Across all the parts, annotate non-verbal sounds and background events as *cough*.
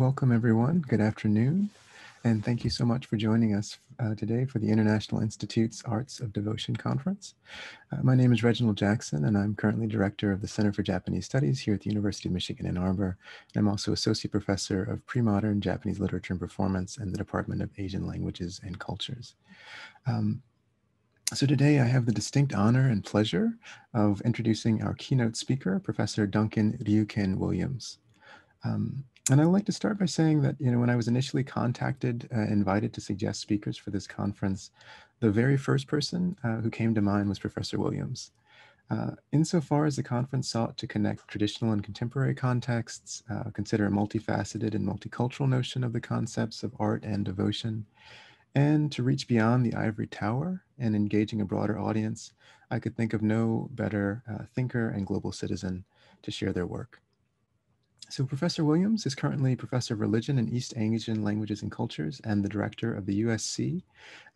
welcome everyone. Good afternoon. And thank you so much for joining us uh, today for the International Institute's Arts of Devotion Conference. Uh, my name is Reginald Jackson, and I'm currently director of the Center for Japanese Studies here at the University of Michigan Ann Arbor. I'm also associate professor of pre-modern Japanese literature and performance in the Department of Asian Languages and Cultures. Um, so today I have the distinct honor and pleasure of introducing our keynote speaker, Professor Duncan Ryuken Williams. Um, and I'd like to start by saying that, you know, when I was initially contacted, uh, invited to suggest speakers for this conference, the very first person uh, who came to mind was Professor Williams. Uh, insofar as the conference sought to connect traditional and contemporary contexts, uh, consider a multifaceted and multicultural notion of the concepts of art and devotion, and to reach beyond the ivory tower and engaging a broader audience, I could think of no better uh, thinker and global citizen to share their work. So Professor Williams is currently Professor of Religion and East Asian Languages and Cultures and the director of the USC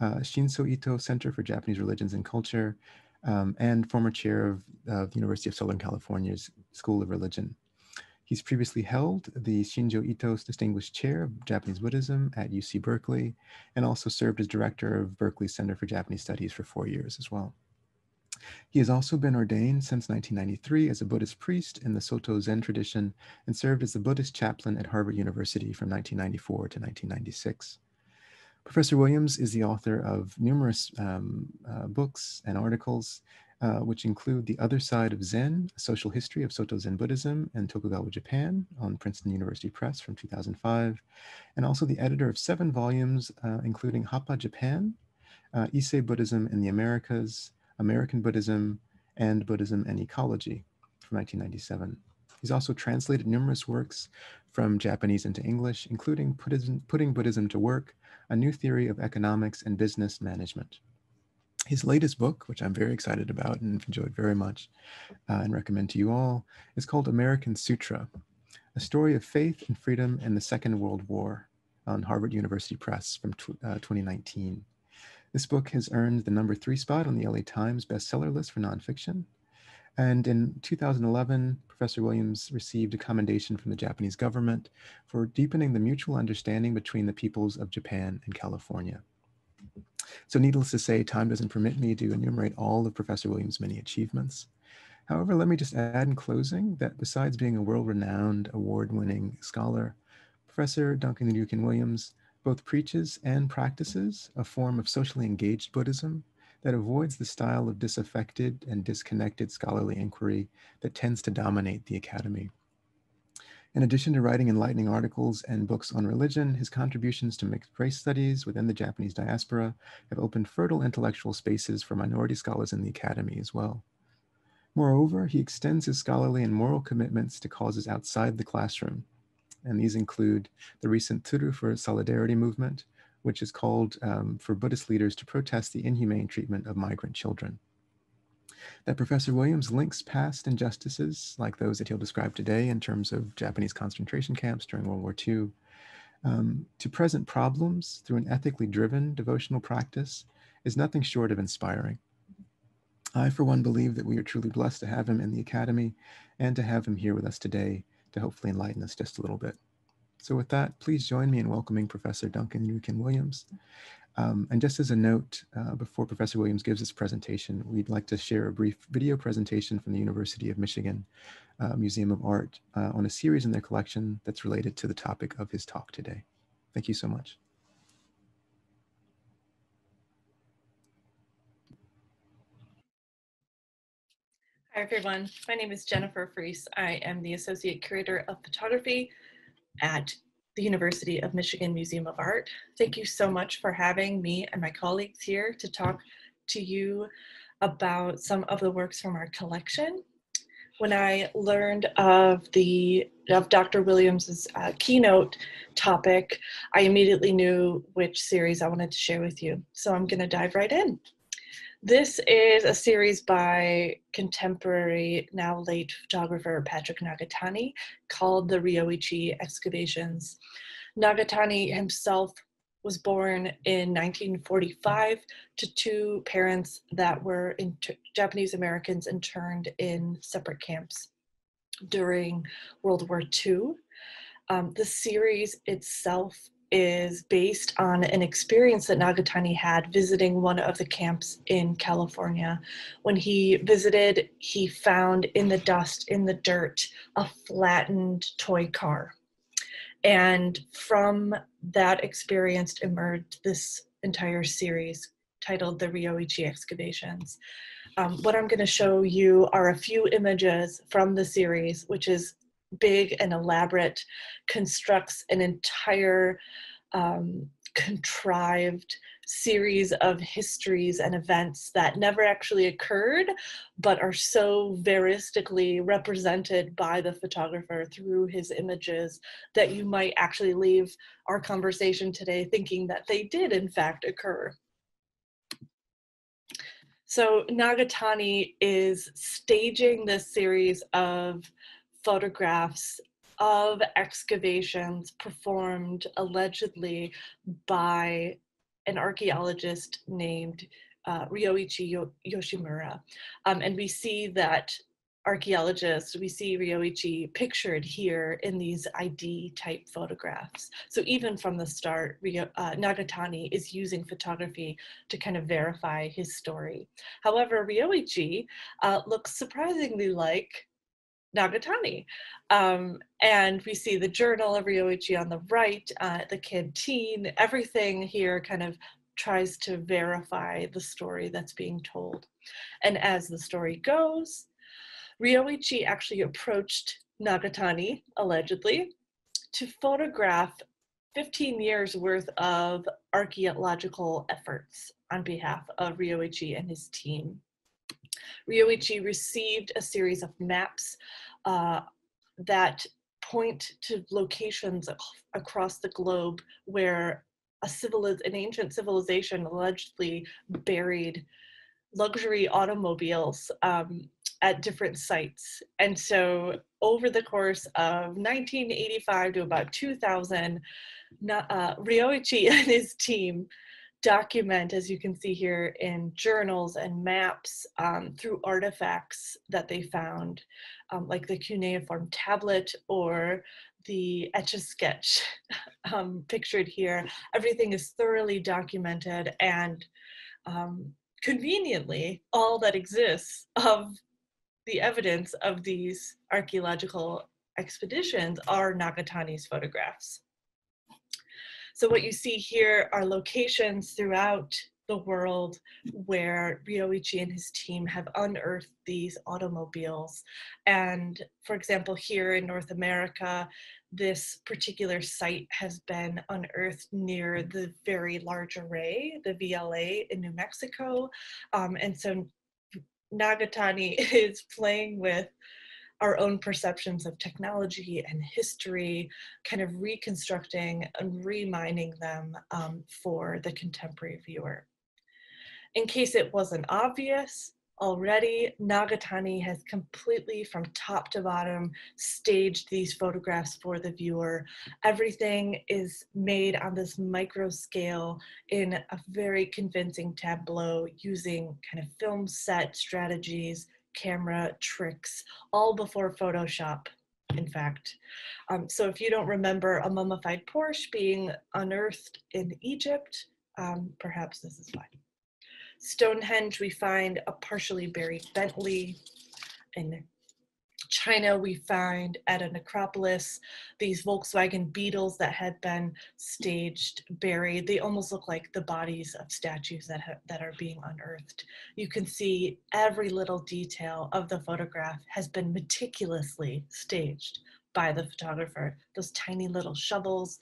uh, Shinso Ito Center for Japanese Religions and Culture um, and former chair of, the University of Southern California's School of Religion. He's previously held the Shinjo Ito's Distinguished Chair of Japanese Buddhism at UC Berkeley and also served as director of Berkeley Center for Japanese Studies for four years as well. He has also been ordained since 1993 as a Buddhist priest in the Soto Zen tradition and served as the Buddhist chaplain at Harvard University from 1994 to 1996. Professor Williams is the author of numerous um, uh, books and articles, uh, which include The Other Side of Zen, A Social History of Soto Zen Buddhism and Tokugawa, Japan on Princeton University Press from 2005, and also the editor of seven volumes, uh, including Hapa Japan, uh, Issei Buddhism in the Americas, American Buddhism, and Buddhism and Ecology from 1997. He's also translated numerous works from Japanese into English, including Putting Buddhism to Work, A New Theory of Economics and Business Management. His latest book, which I'm very excited about and enjoyed very much uh, and recommend to you all, is called American Sutra, A Story of Faith and Freedom in the Second World War on Harvard University Press from uh, 2019. This book has earned the number three spot on the LA Times bestseller list for nonfiction. And in 2011, Professor Williams received a commendation from the Japanese government for deepening the mutual understanding between the peoples of Japan and California. So needless to say, time doesn't permit me to enumerate all of Professor Williams' many achievements. However, let me just add in closing that besides being a world-renowned award-winning scholar, Professor Duncan Ryuken Williams both preaches and practices a form of socially engaged Buddhism that avoids the style of disaffected and disconnected scholarly inquiry that tends to dominate the academy. In addition to writing enlightening articles and books on religion, his contributions to mixed race studies within the Japanese diaspora have opened fertile intellectual spaces for minority scholars in the academy as well. Moreover, he extends his scholarly and moral commitments to causes outside the classroom, and these include the recent Tsuru for Solidarity movement, which is called um, for Buddhist leaders to protest the inhumane treatment of migrant children. That Professor Williams links past injustices, like those that he'll describe today in terms of Japanese concentration camps during World War II, um, to present problems through an ethically driven devotional practice is nothing short of inspiring. I, for one, believe that we are truly blessed to have him in the Academy and to have him here with us today to hopefully enlighten us just a little bit. So with that, please join me in welcoming Professor Duncan Ryuken Williams. Um, and just as a note, uh, before Professor Williams gives his presentation, we'd like to share a brief video presentation from the University of Michigan uh, Museum of Art uh, on a series in their collection that's related to the topic of his talk today. Thank you so much. Hi, everyone. My name is Jennifer Friess. I am the Associate Curator of Photography at the University of Michigan Museum of Art. Thank you so much for having me and my colleagues here to talk to you about some of the works from our collection. When I learned of the of Dr. Williams's uh, keynote topic, I immediately knew which series I wanted to share with you. So I'm going to dive right in. This is a series by contemporary, now late photographer Patrick Nagatani called the Ryoichi Excavations. Nagatani himself was born in 1945 to two parents that were inter- Japanese Americans interned in separate camps during World War II. Um, the series itself is based on an experience that Nagatani had visiting one of the camps in California. When he visited, he found in the dust, in the dirt, a flattened toy car. And from that experience emerged this entire series titled The Ryoichi Excavations. Um, what I'm going to show you are a few images from the series, which is big and elaborate, constructs an entire um, contrived series of histories and events that never actually occurred, but are so veristically represented by the photographer through his images that you might actually leave our conversation today thinking that they did in fact occur. So Nagatani is staging this series of photographs of excavations performed allegedly by an archaeologist named uh, Ryoichi Yoshimura. Um, and we see that archaeologists, we see Ryoichi pictured here in these ID type photographs. So even from the start, Ryo, uh, Nagatani is using photography to kind of verify his story. However, Ryoichi uh, looks surprisingly like Nagatani. Um, and we see the journal of Ryoichi on the right, uh, the canteen, everything here kind of tries to verify the story that's being told. And as the story goes, Ryoichi actually approached Nagatani, allegedly, to photograph 15 years worth of archaeological efforts on behalf of Ryoichi and his team. Ryoichi received a series of maps uh, that point to locations across the globe where a civiliz- an ancient civilization allegedly buried luxury automobiles um, at different sites. And so over the course of 1985 to about 2000, uh, Ryoichi and his team document, as you can see here in journals and maps um, through artifacts that they found, um, like the cuneiform tablet or the etch-a-sketch *laughs* um, pictured here. Everything is thoroughly documented and um, conveniently, all that exists of the evidence of these archaeological expeditions are Nagatani's photographs. So what you see here are locations throughout the world where Ryoichi and his team have unearthed these automobiles. And for example, here in North America, this particular site has been unearthed near the Very Large Array, the VLA in New Mexico. Um, and so Nagatani *laughs* is playing with our own perceptions of technology and history, kind of reconstructing and remining them um, for the contemporary viewer. In case it wasn't obvious, already Nagatani has completely from top to bottom staged these photographs for the viewer. Everything is made on this micro scale in a very convincing tableau using kind of film set strategies camera tricks, all before Photoshop, in fact. Um, so if you don't remember a mummified Porsche being unearthed in Egypt, um, perhaps this is why. Stonehenge, we find a partially buried Bentley. In China, we find at a necropolis these Volkswagen Beetles that had been staged, buried. They almost look like the bodies of statues that, ha- that are being unearthed. You can see every little detail of the photograph has been meticulously staged by the photographer. Those tiny little shovels,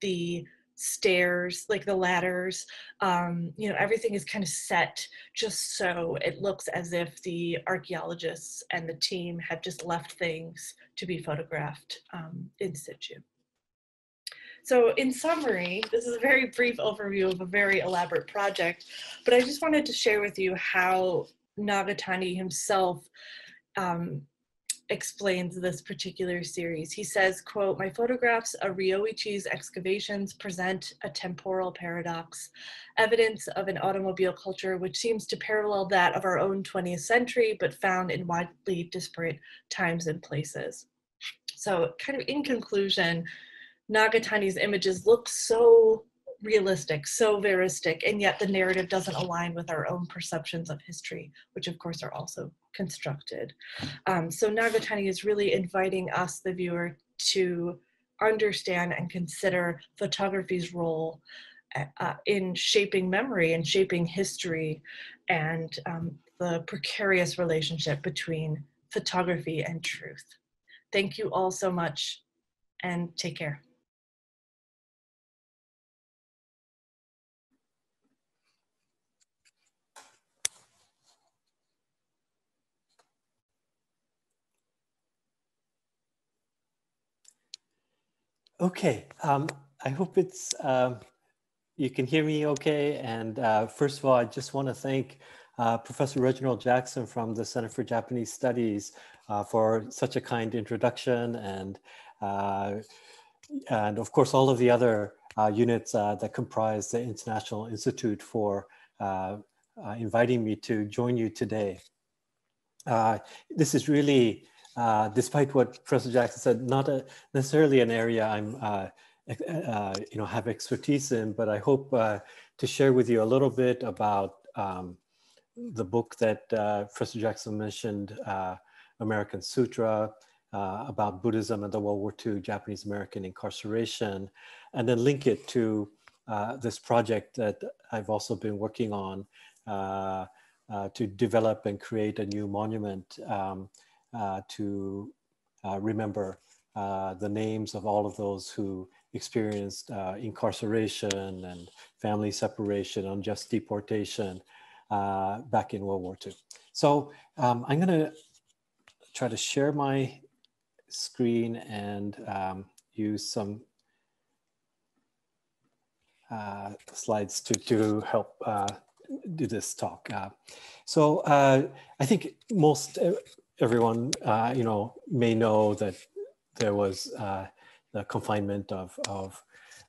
the stairs, like the ladders. Um, you know, everything is kind of set just so it looks as if the archaeologists and the team have just left things to be photographed um, in situ. So in summary, this is a very brief overview of a very elaborate project, but I just wanted to share with you how Nagatani himself um, explains this particular series. He says, quote, my photographs of Ryoichi's excavations present a temporal paradox, evidence of an automobile culture which seems to parallel that of our own 20th century, but found in widely disparate times and places. So kind of in conclusion, Nagatani's images look so realistic, so veristic, and yet the narrative doesn't align with our own perceptions of history, which of course are also constructed. Um, so Nagatani is really inviting us, the viewer, to understand and consider photography's role uh, in shaping memory and shaping history and um, the precarious relationship between photography and truth. Thank you all so much and take care. Okay, um, I hope it's um, you can hear me okay. And uh, first of all, I just want to thank uh, Professor Reginald Jackson from the Center for Japanese Studies uh, for such a kind introduction and uh, and of course all of the other uh, units uh, that comprise the International Institute for inviting me to join you today. this is really uh, despite what Professor Jackson said, not a, necessarily an area I'm, uh, uh, you know, have expertise in, but I hope uh, to share with you a little bit about um, the book that uh, Professor Jackson mentioned, American Sutra, about Buddhism and the World War II Japanese American incarceration, and then link it to this project that I've also been working on to develop and create a new monument um, to uh, remember uh, the names of all of those who experienced incarceration and family separation, unjust deportation back in World War II. So um, I'm going to try to share my screen and um, use some uh, slides to, to help uh, do this talk. Uh, so I think most everyone, uh, you know, may know that there was uh, the confinement of, of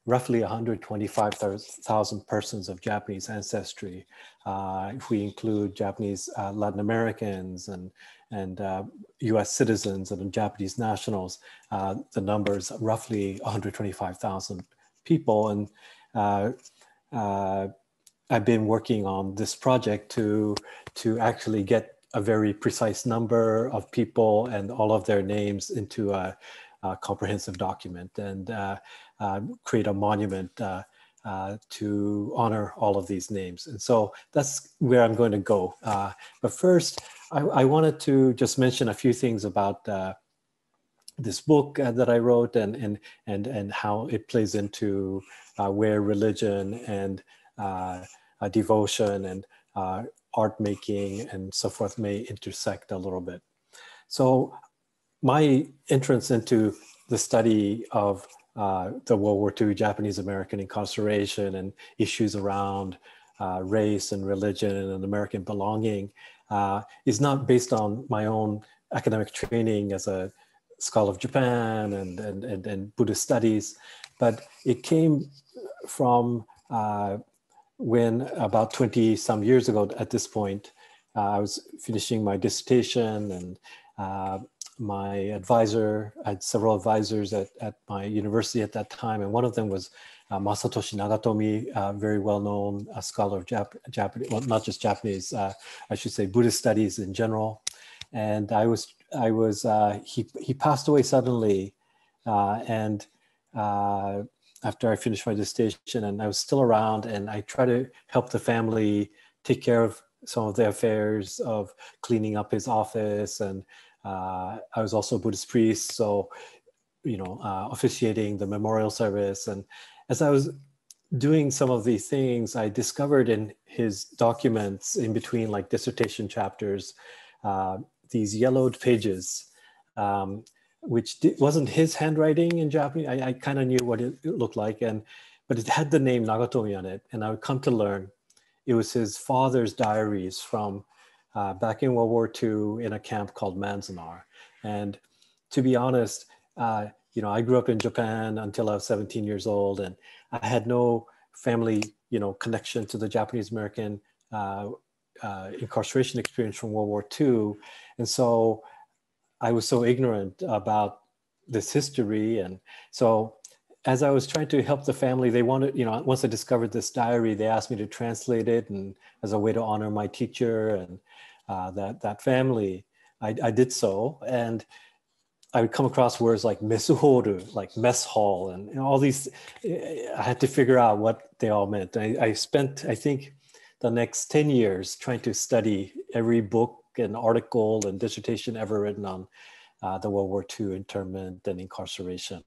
roughly 125,000 persons of Japanese ancestry. Uh, if we include Japanese uh, Latin Americans and, and US uh, citizens and Japanese nationals, uh, the number is roughly 125,000 people. And I've been working on this project to, to actually get a very precise number of people and all of their names into a, a comprehensive document and uh, uh, create a monument uh, uh to honor all of these names. And so that's where I'm going to go. Uh, but first, I, I, wanted to just mention a few things about this book that I wrote and, and, and, and how it plays into where religion and devotion and art making and so forth may intersect a little bit. So my entrance into the study of uh, the World War II Japanese American incarceration and issues around uh, race and religion and American belonging uh, is not based on my own academic training as a scholar of Japan and, and, and, and Buddhist studies, but it came from uh, when about 20 some years ago at this point, uh, I was finishing my dissertation and uh, my advisor, I had several advisors at, at my university at that time, and one of them was uh, Masatoshi Nagatomi, uh, very well-known scholar of Jap Japanese, well, not just Japanese, uh, I should say Buddhist studies in general. And I was, I was, uh, he, he passed away suddenly, and after I finished my dissertation and I was still around and I tried to help the family take care of some of the affairs of cleaning up his office and uh, I was also a Buddhist priest so you know uh, officiating the memorial service. And as I was doing some of these things I discovered in his documents in between like dissertation chapters uh, these yellowed pages. Um, which wasn't his handwriting in Japanese. I, I kind of knew what it, looked like, and but it had the name Nagatomi on it. And I would come to learn it was his father's diaries from uh, back in World War II in a camp called Manzanar. And to be honest, uh, you know, I grew up in Japan until I was 17 years old, and I had no family, you know, connection to the Japanese American uh, uh incarceration experience from World War II. And so I was so ignorant about this history. And so as I was trying to help the family, they wanted, you know, once I discovered this diary, they asked me to translate it and as a way to honor my teacher and uh, that, that family, I, I did so. And I would come across words like mesuhoru, like mess hall, and know, all these. I had to figure out what they all meant. I, I spent, I think, the next 10 years trying to study every book and article and dissertation ever written on uh, the World War II internment and incarceration.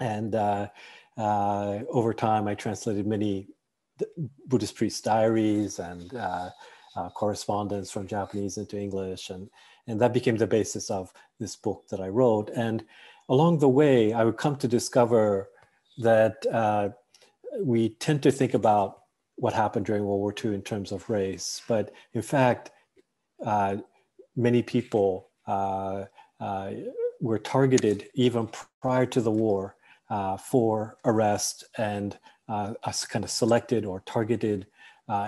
And uh, uh, over time, I translated many Buddhist priest diaries and uh, uh, correspondence from Japanese into English. And, and that became the basis of this book that I wrote. And along the way, I would come to discover that uh, we tend to think about what happened during World War II in terms of race. But in fact, uh, many people uh, uh, were targeted even prior to the war uh, for arrest and uh, kind of selected or targeted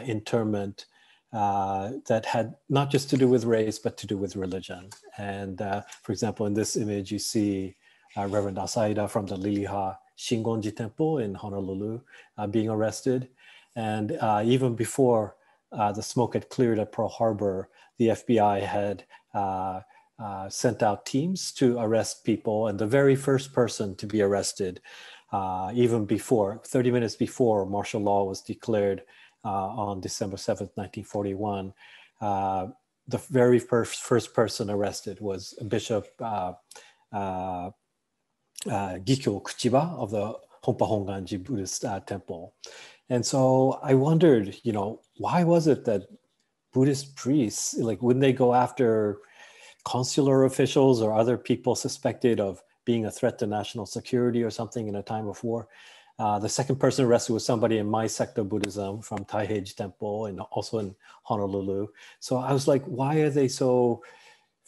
internment that had not just to do with race, but to do with religion. And for example, in this image, you see Reverend Asaida from the Liliha Shingonji Temple in Honolulu being arrested. And even before uh, the smoke had cleared at Pearl Harbor, the FBI had uh, uh, sent out teams to arrest people. And the very first person to be arrested, uh, even before, 30 minutes before martial law was declared uh, on December 7th, 1941, the very first, first person arrested was Bishop uh, Gikyo Kuchiba of the Honpa Honganji Buddhist Temple. And so I wondered, you know, why was it that Buddhist priests, like, wouldn't they go after consular officials or other people suspected of being a threat to national security or something in a time of war? Uh, the second person arrested was somebody in my sect of Buddhism from Taiheiji Temple and also in Honolulu. So I was like, why are they so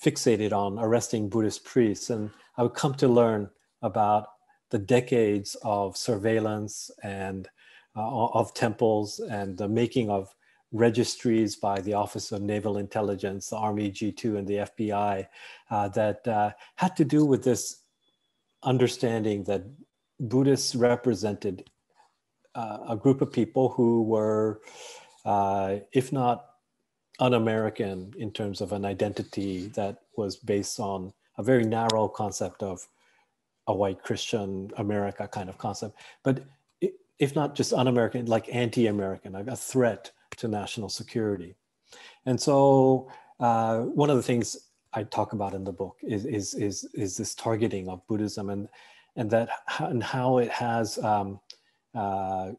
fixated on arresting Buddhist priests? And I would come to learn about the decades of surveillance and uh, of temples and the making of registries by the Office of Naval Intelligence, the Army G2, and the FBI uh, that uh, had to do with this understanding that Buddhists represented uh, a group of people who were, uh, if not un American in terms of an identity that was based on a very narrow concept of a white Christian America kind of concept, but if not just un-American, like anti-American, a threat to national security. And so uh, one of the things I talk about in the book is, is, is, is this targeting of Buddhism and, and, that, and how it has um, uh,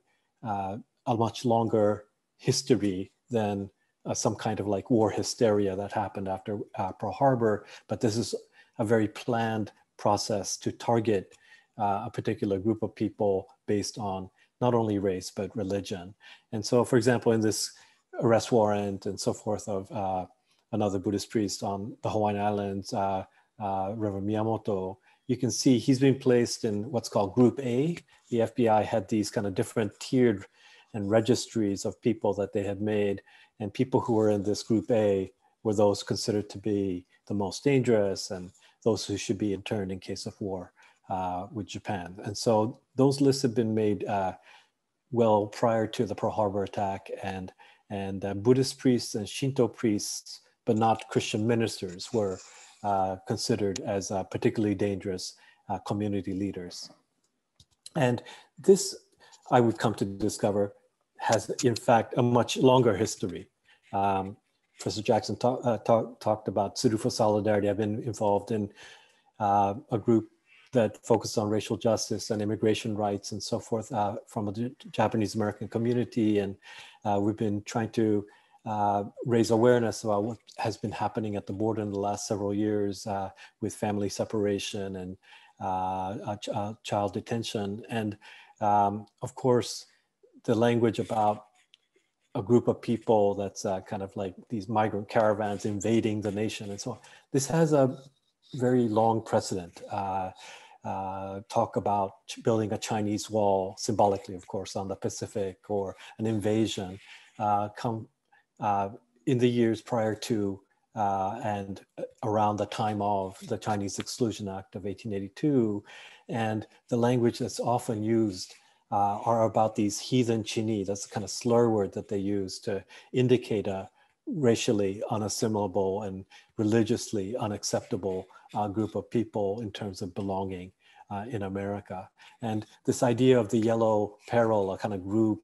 uh, a much longer history than uh, some kind of like war hysteria that happened after uh, Pearl Harbor. But this is a very planned process to target uh, a particular group of people based on not only race, but religion. And so, for example, in this arrest warrant and so forth of uh, another Buddhist priest on the Hawaiian Islands, uh, uh, Reverend Miyamoto, you can see he's been placed in what's called Group A. The FBI had these kind of different tiered and registries of people that they had made. And people who were in this Group A were those considered to be the most dangerous and those who should be interned in case of war uh, with Japan. And so those lists have been made uh, well prior to the Pearl Harbor attack, and and uh, Buddhist priests and Shinto priests, but not Christian ministers, were uh, considered as uh, particularly dangerous uh, community leaders. And this, I would come to discover, has in fact a much longer history. Um, Professor Jackson talk, uh, talk, talked about Tsuru for Solidarity. I've been involved in uh, a group that focused on racial justice and immigration rights and so forth uh, from the Japanese American community. And uh, we've been trying to uh, raise awareness about what has been happening at the border in the last several years uh, with family separation and uh, ch uh, child detention. And um, of course, the language about a group of people that's kind of like these migrant caravans invading the nation and so on. This has a very long precedent. Uh, uh, talk about building a Chinese wall, symbolically, of course, on the Pacific or an invasion, uh, come uh, in the years prior to uh, and around the time of the Chinese Exclusion Act of 1882. And the language that's often used uh, are about these heathen Chini. That's the kind of slur word that they use to indicate a racially unassimilable and religiously unacceptable uh, group of people in terms of belonging uh, in America. And this idea of the yellow peril, a kind of group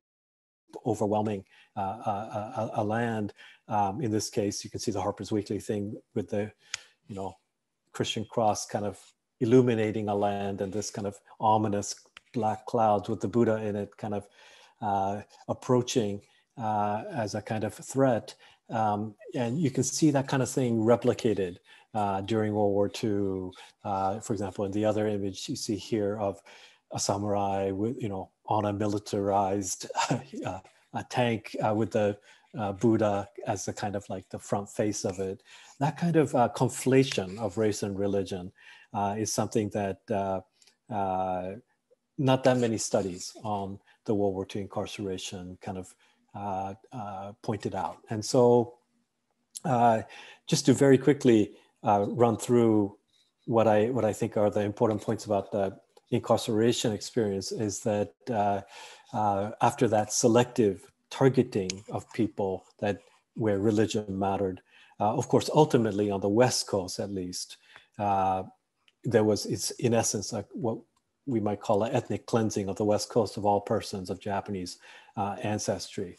overwhelming uh, a, a, land, um, in this case, you can see the Harper's Weekly thing with the, you know, Christian cross kind of illuminating a land and this kind of ominous black clouds with the Buddha in it kind of uh, approaching uh, as a kind of threat. Um, and you can see that kind of thing replicated uh, during World War II. Uh, for example, in the other image you see here of a samurai with, you know, on a militarized *laughs* uh, a tank uh, with the uh, Buddha as the kind of like the front face of it. That kind of conflation of race and religion is something that not that many studies on the World War II incarceration kind of uh, uh, Uh, uh, pointed out. And so uh, just to very quickly uh, run through what I, what I think are the important points about the incarceration experience is that after that selective targeting of people that where religion mattered, of course, ultimately on the West Coast at least, there was, it's in essence, like what we might call an ethnic cleansing of the West Coast of all persons of Japanese uh, ancestry.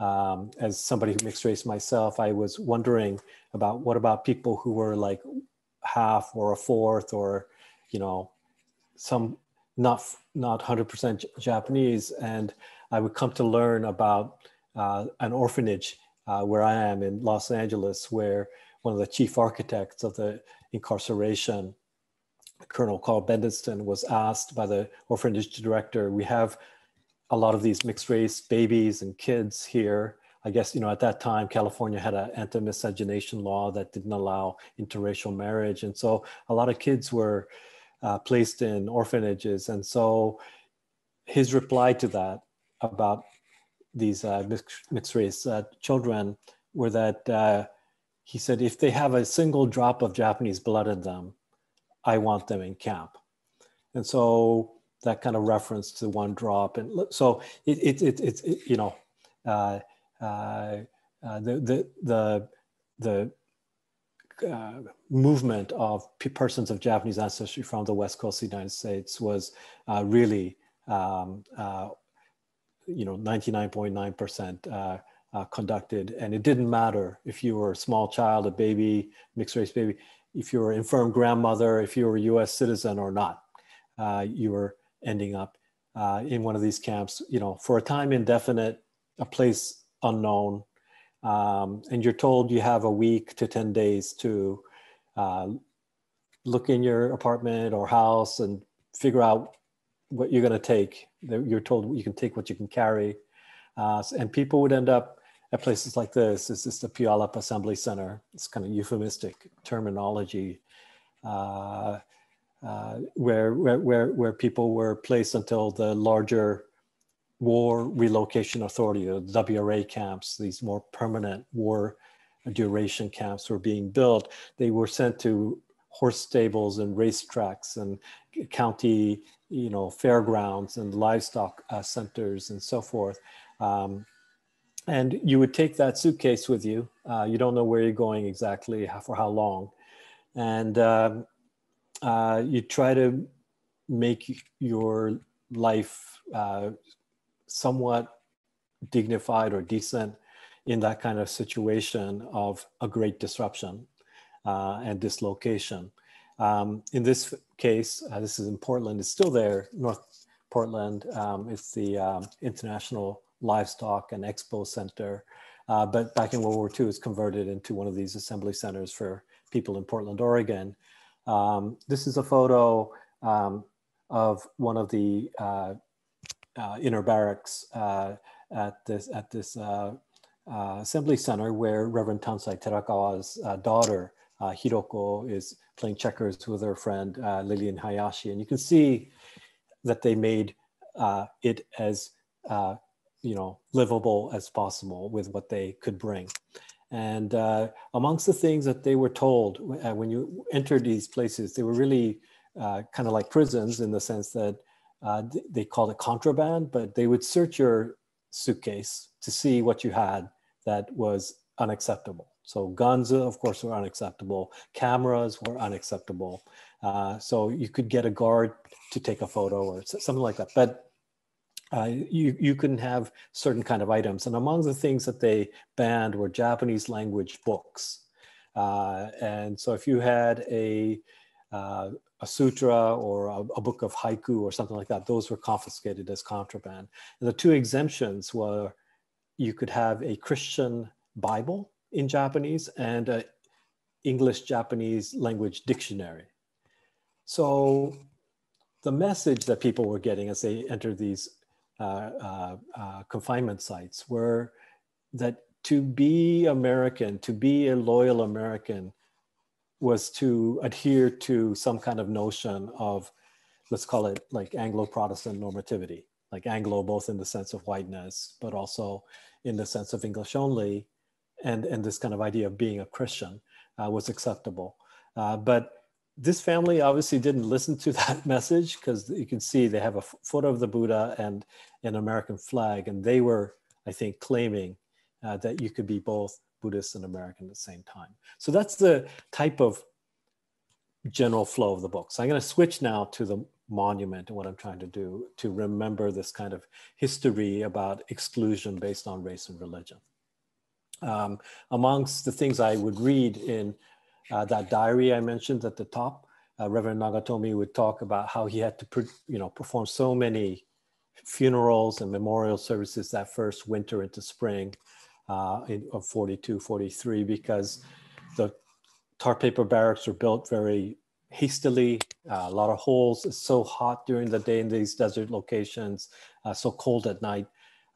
Um, as somebody who mixed race myself, I was wondering about what about people who were like half or a fourth or, you know, some not not 100% Japanese. And I would come to learn about uh, an orphanage uh, where I am in Los Angeles, where one of the chief architects of the incarceration Colonel Karl Bendetsen was asked by the orphanage director, we have a lot of these mixed race babies and kids here. I guess, you know, at that time, California had an anti-miscegenation law that didn't allow interracial marriage. And so a lot of kids were uh, placed in orphanages. And so his reply to that about these uh, mixed, race uh, children were that uh, he said, if they have a single drop of Japanese blood in them, I want them in camp. And so that kind of reference to one drop. And so it, it, it, it, you know, uh, uh, uh, the, the, the, the uh, movement of persons of Japanese ancestry from the West Coast of the United States was uh, really, um, uh, you know, 99.9% conducted. And it didn't matter if you were a small child, a baby, mixed race baby, if you were an infirm grandmother, if you were a US citizen or not, uh, you were ending up uh, in one of these camps, you know, for a time indefinite, a place unknown. Um, and you're told you have a week to 10 days to uh, look in your apartment or house and figure out what you're going to take. You're told you can take what you can carry. Uh, and people would end up at places like this, this is the Puyallup Assembly Center. It's kind of euphemistic terminology, uh, uh, where, where, where, where people were placed until the larger War Relocation Authority, the WRA camps, these more permanent war duration camps were being built. They were sent to horse stables and racetracks and county, you know, fairgrounds and livestock uh, centers and so forth. Um, and you would take that suitcase with you. Uh, you don't know where you're going exactly for how long. And um, uh, you try to make your life uh, somewhat dignified or decent in that kind of situation of a great disruption uh, and dislocation. Um, in this case, uh, this is in Portland, it's still there, North Portland. Um, it's the um, International livestock and expo center. Uh, but back in World War II, it's converted into one of these assembly centers for people in Portland, Oregon. Um, this is a photo um, of one of the uh, uh, inner barracks uh, at this at this uh, uh, assembly center where Reverend Tansai Terakawa's daughter Hiroko is playing checkers with her friend Lillian Hayashi, and you can see that they made it as you know livable as possible with what they could bring And uh, amongst the things that they were told uh, when you entered these places, they were really uh, kind of like prisons in the sense that uh, they called it contraband, but they would search your suitcase to see what you had that was unacceptable. So guns, of course, were unacceptable. Cameras were unacceptable. Uh, so you could get a guard to take a photo or something like that. But uh, you, you couldn't have certain kind of items. And among the things that they banned were Japanese language books. Uh, and so if you had a, uh, a sutra or a, a, book of haiku or something like that, those were confiscated as contraband. And the two exemptions were you could have a Christian Bible in Japanese and an English Japanese language dictionary. So the message that people were getting as they entered these confinement sites were that to be American, to be a loyal American, was to adhere to some kind of notion of, let's call it like Anglo Protestant normativity, like Anglo both in the sense of whiteness, but also in the sense of English only, and, and this kind of idea of being a Christian uh, was acceptable. Uh, but this family obviously didn't listen to *laughs* that message because you can see they have a photo of the Buddha and an American flag, and they were, I think, claiming uh, that you could be both Buddhist and American at the same time. So that's the type of general flow of the book. So I'm going to switch now to the monument and what I'm trying to do to remember this kind of history about exclusion based on race and religion. Um, amongst the things I would read in uh, that diary I mentioned at the top, uh, Reverend Nagatomi would talk about how he had to, you know, perform so many funerals and memorial services that first winter into spring uh, in, of 42, 43, because the tar paper barracks were built very hastily, uh, a lot of holes. It's so hot during the day in these desert locations, uh, so cold at night.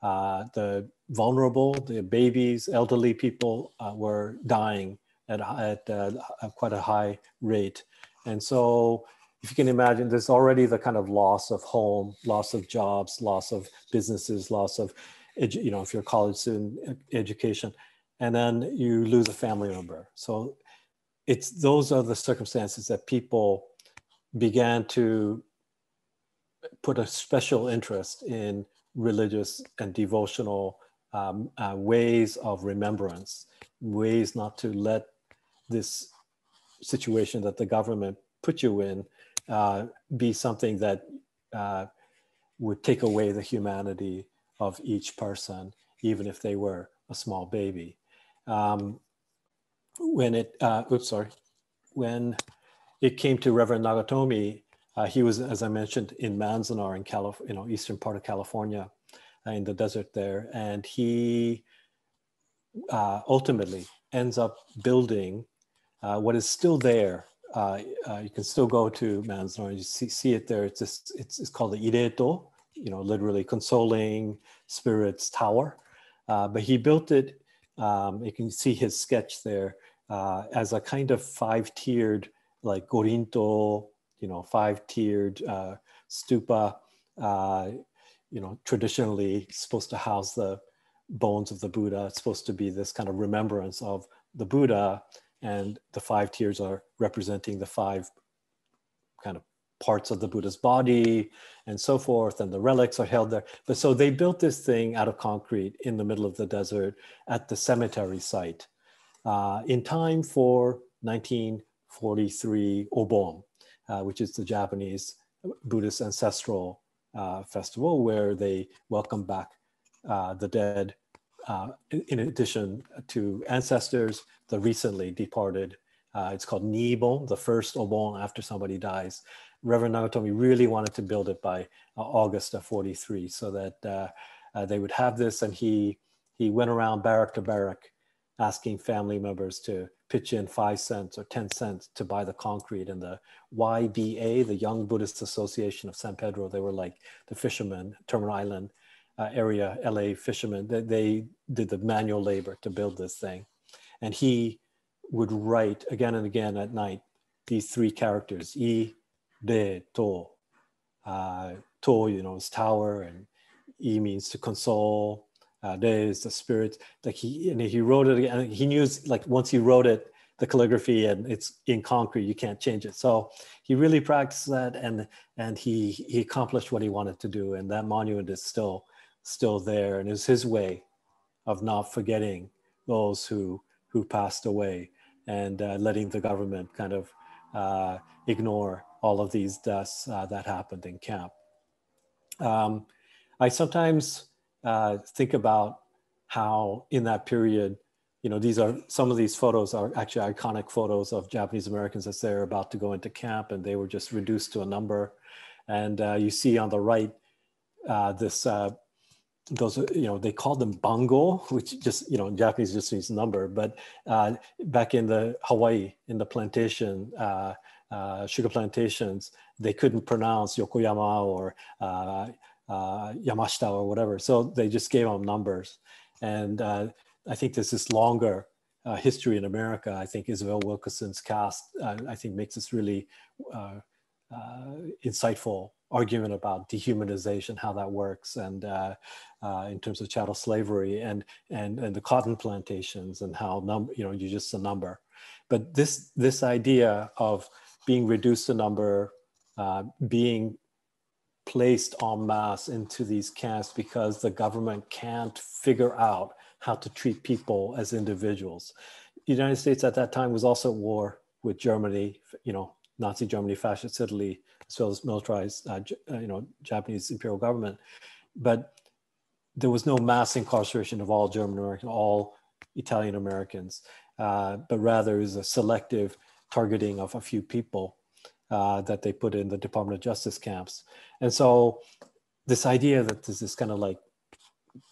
Uh, the vulnerable, the babies, elderly people were dying at, at uh, quite a high rate. And so if you can imagine, there's already the kind of loss of home, loss of jobs, loss of businesses, loss of, you know, if you're a college student, education, and then you lose a family member. So it's those are the circumstances that people began to put a special interest in religious and devotional um, uh, ways of remembrance, ways not to let this situation that the government put you in uh, be something that uh, would take away the humanity of each person, even if they were a small baby. Um, when it, uh, oops, sorry, when it came to Reverend Nagatomi, uh, he was, as I mentioned, in Manzanar in Calif- you know, eastern part of California, uh, in the desert there, and he uh, ultimately ends up building uh, what is still there, uh, uh, you can still go to Manzanar. You see, see it there. It's, just, it's, it's called the Ireto, you know, literally consoling spirits tower. Uh, but he built it. Um, you can see his sketch there as a kind of five-tiered, like Gorinto, you know, five-tiered stupa. you know, traditionally supposed to house the bones of the Buddha. It's supposed to be this kind of remembrance of the Buddha and the five tiers are representing the five kind of parts of the Buddha's body and so forth, and the relics are held there. But so they built this thing out of concrete in the middle of the desert at the cemetery site uh, in time for 1943 Obon, uh, which is the Japanese Buddhist ancestral uh, festival where they welcome back uh, the dead uh, in addition to ancestors, the recently departed, uh, it's called Nibo, the first Obon after somebody dies. Reverend Nagatomi really wanted to build it by uh, August of 43 so that uh, uh, they would have this. And he, he went around barrack to barrack asking family members to pitch in five cents or 10 cents to buy the concrete. And the YBA, the Young Buddhist Association of San Pedro, they were like the fishermen, Terminal Island, uh, area LA fishermen that they did the manual labor to build this thing. And he would write again and again at night these three characters, I, Rei, To. Uh, to, you know, is tower, and I means to console, uh, days, the spirit. Like he and he wrote it and he knew like once he wrote it, the calligraphy and it's in concrete, you can't change it. So he really practiced that and and he he accomplished what he wanted to do. And that monument is still still there and it's his way of not forgetting those who who passed away and uh, letting the government kind of uh, ignore all of these deaths uh, that happened in camp. Um, I sometimes uh, think about how in that period, you know, these are some of these photos are actually iconic photos of Japanese Americans as they're about to go into camp and they were just reduced to a number. And uh, you see on the right uh, this those you know they called them bango which just you know in japanese just means number. But uh, back in the hawaii in the plantation uh, uh, sugar plantations they couldn't pronounce yokoyama or uh, uh, yamashita or whatever. So they just gave them numbers. And uh, i think there's this longer history in america. I think isabel wilkerson's Caste i think makes this really insightful argument about dehumanization, how that works, and uh, uh, in terms of chattel slavery and and and the cotton plantations and how num you know you're just a number. But this this idea of being reduced to number, uh, being placed en masse into these camps because the government can't figure out how to treat people as individuals. The United States at that time was also at war with Germany, you know, Nazi Germany, fascist Italy, as well as militarized, uh, uh, you know, Japanese imperial government. But there was no mass incarceration of all German American, all Italian Americans, uh, but rather was a selective targeting of a few people uh, that they put in the Department of Justice camps. And so this idea that there's this kind of like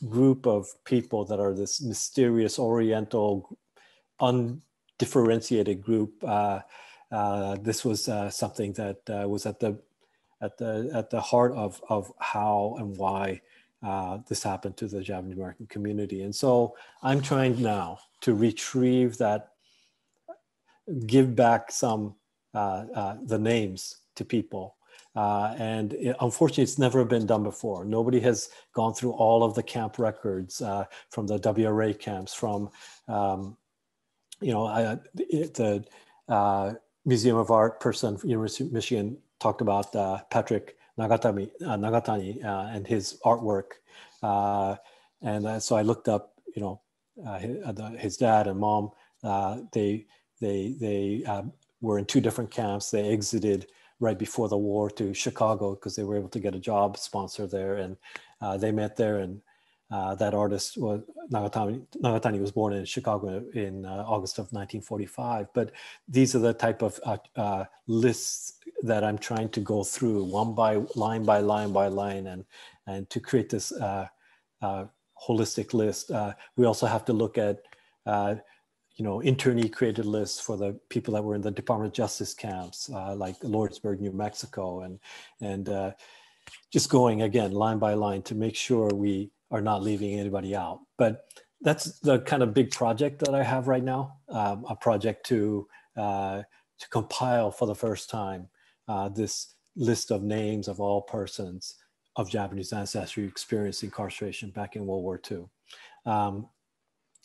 group of people that are this mysterious Oriental, undifferentiated group uh, this was uh, something that uh, was at the at the at the heart of of how and why uh, this happened to the Japanese American community. And so I'm trying now to retrieve that, give back some uh, uh, the names to people. and it, unfortunately, it's never been done before. Nobody has gone through all of the camp records from the WRA camps, from um, you know the Museum of Art person University of Michigan talked about uh, Patrick Nagatani, uh, Nagatani uh, and his artwork. Uh, and uh, so I looked up, you know, his, dad and mom. they they they were in two different camps. They exited right before the war to Chicago because they were able to get a job sponsor there, and they met there and uh, that artist was Nagatani, Nagatani was born in Chicago in uh, August of 1945. But these are the type of uh, uh, lists that I'm trying to go through one by line by line by line and, and to create this uh, holistic list. we also have to look at you know, internee created lists for the people that were in the Department of Justice camps, like Lordsburg, New Mexico, and and just going again line by line to make sure we are not leaving anybody out. But that's the kind of big project that I have right now, um, a project to, uh, to compile for the first time uh, this list of names of all persons of Japanese ancestry experienced incarceration back in World War II. Um,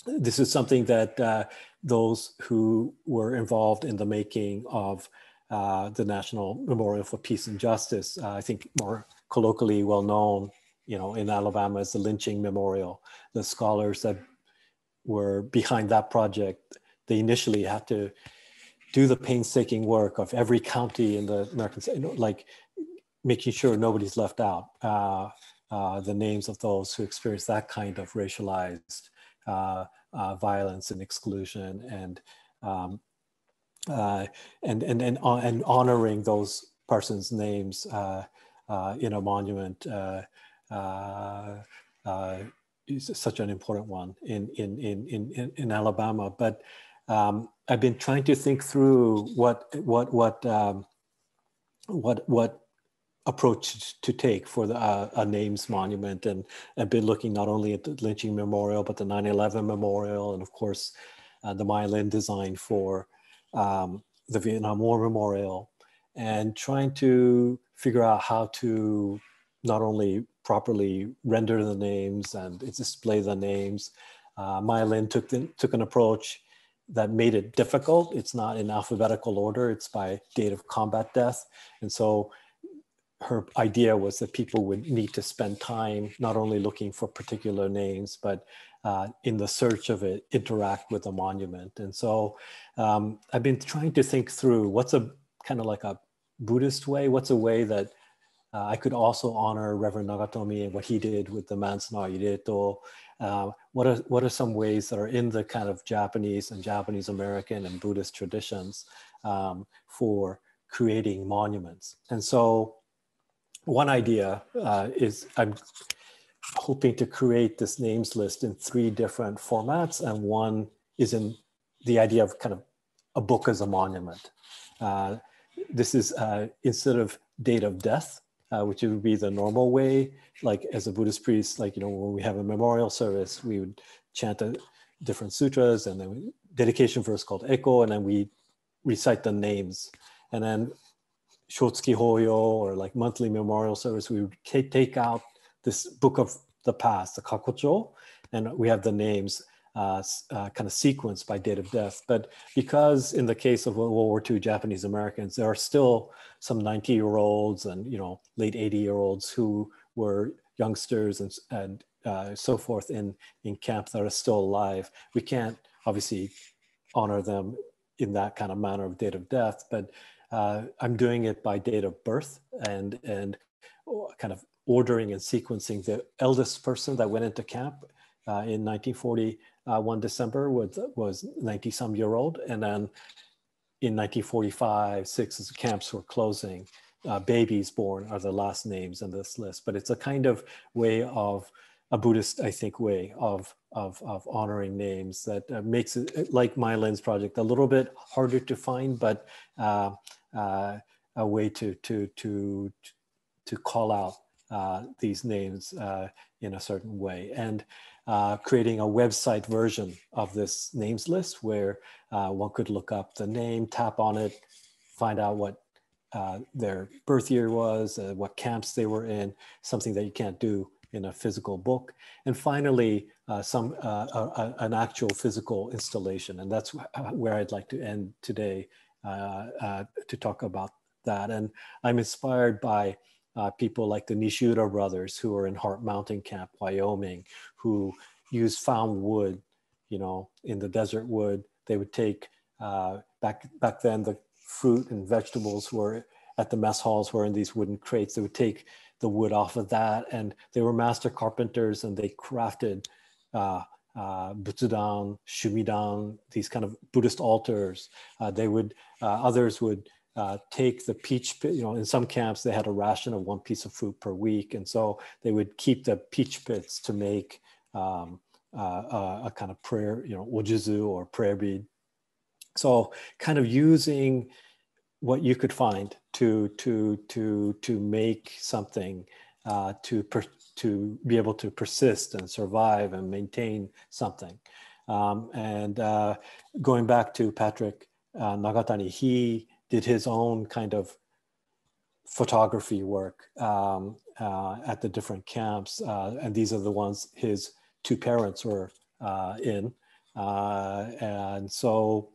this is something that uh, those who were involved in the making of uh, the National Memorial for Peace and Justice, uh, I think more colloquially well known you know, in Alabama is the lynching memorial. The scholars that were behind that project, they initially had to do the painstaking work of every county in the American, like making sure nobody's left out. Uh, uh, the names of those who experienced that kind of racialized uh, uh violence and exclusion, and um, uh, and and and and honoring those persons' names uh, in a monument uh, uh, is such an important one in, in, in, in, in Alabama. But um, I've been trying to think through what, what, what, um, what, what approach to take for the, uh, a names monument and I've been looking not only at the lynching memorial but the 9-11 memorial and of course uh, the Maya Lin design for um, the Vietnam War memorial and trying to figure out how to not only properly render the names and display the names. Uh, Maya Lin took, the, took an approach that made it difficult. It's not in alphabetical order, it's by date of combat death. And so her idea was that people would need to spend time not only looking for particular names, but uh, in the search of it, interact with the monument. And so um, I've been trying to think through what's a kind of like a Buddhist way, what's a way that uh, I could also honor Reverend Nagatomi and what he did with the Manzanar Ireito. Uh, what are what are some ways that are in the kind of Japanese and Japanese American and Buddhist traditions um, for creating monuments? And so, one idea uh, is I'm hoping to create this names list in three different formats, and one is in the idea of kind of a book as a monument. Uh, this is uh, instead of date of death, uh, which would be the normal way. Like as a Buddhist priest, like, you know, when we have a memorial service, we would chant a, different sutras and then dedication verse called Eko, and then we recite the names. And then Shotsuki Hoyo or like monthly memorial service, we would take out this book of the past, the Kakocho, and we have the names uh, uh, kind of sequenced by date of death. But because in the case of World War II Japanese Americans, there are still some 90 year olds and you know late 80 year olds who were youngsters and, and uh, so forth in, in camp that are still alive. We can't obviously honor them in that kind of manner of date of death, but uh, I'm doing it by date of birth and, and kind of ordering and sequencing the eldest person that went into camp in 1940 uh, one December was was 90 some year old, and then in 1945, six as camps were closing. Uh, babies born are the last names on this list, but it's a kind of way of a Buddhist, I think, way of of, of honoring names that uh, makes it like Maya Lin's project a little bit harder to find, but uh, uh, a way to to to to call out these names uh, in a certain way. And uh, creating a website version of this names list where uh, one could look up the name, tap on it, find out what uh, their birth year was, uh, what camps they were in, something that you can't do in a physical book. And finally, uh, some uh, a, an actual physical installation. And that's where I'd like to end today to talk about that. And I'm inspired by uh, people like the Nishida brothers who are in Heart Mountain Camp, Wyoming, who use found wood, you know, in the desert wood. They would take uh, back back then the fruit and vegetables were at the mess halls were in these wooden crates. They would take the wood off of that, and they were master carpenters, and they crafted uh, uh, butsudan, shumidan, these kind of Buddhist altars. Uh, they would uh, others would uh, take the peach, you know, in some camps they had a ration of one piece of fruit per week. And so they would keep the peach pits to make um, uh, a kind of prayer, you know, ojuzu or prayer bead. So kind of using what you could find to, to, to, to make something uh, to, per, to be able to persist and survive and maintain something. Um, and uh, going back to Patrick uh, Nagatani, he did his own kind of photography work um, uh, at the different camps. Uh, and these are the ones his two parents were uh, in. Uh, and so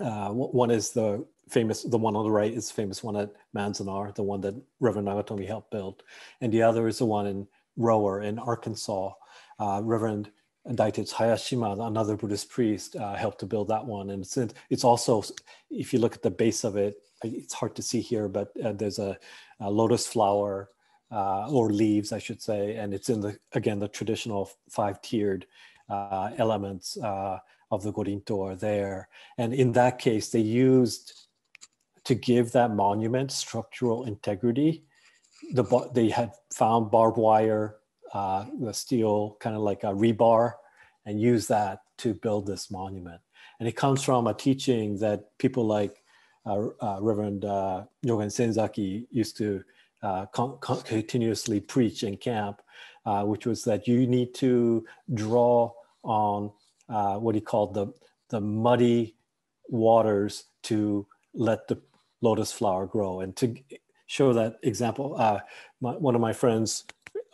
uh, one is the famous, the one on the right is the famous one at Manzanar, the one that Reverend Nagatomi helped build. And the other is the one in Rohwer in Arkansas. Uh, Reverend Daitich Hayashima, another Buddhist priest, uh, helped to build that one. And it's, it's also, if you look at the base of it, it's hard to see here, but uh, there's a, a, lotus flower uh, or leaves, I should say. And it's in the, again, the traditional five tiered uh, elements uh, of the Gorinto are there. And in that case, they used to give that monument structural integrity. The, they had found barbed wire uh, the steel kind of like a rebar and use that to build this monument. And it comes from a teaching that people like uh, uh, Reverend uh, Nyogen Senzaki used to uh, con- con- continuously preach in camp, uh, which was that you need to draw on uh, what he called the, the muddy waters to let the lotus flower grow. And to show that example, my, one of my friends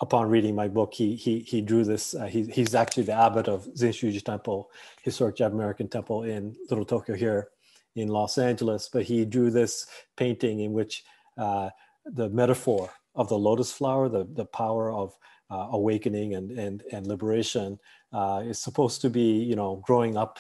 upon reading my book, he he he drew this. Uh, he, he's actually the abbot of Zenshuji Temple, historic Japanese American temple in Little Tokyo here in Los Angeles. But he drew this painting in which uh, the metaphor of the lotus flower, the the power of uh, awakening and and and liberation, uh, is supposed to be you know growing up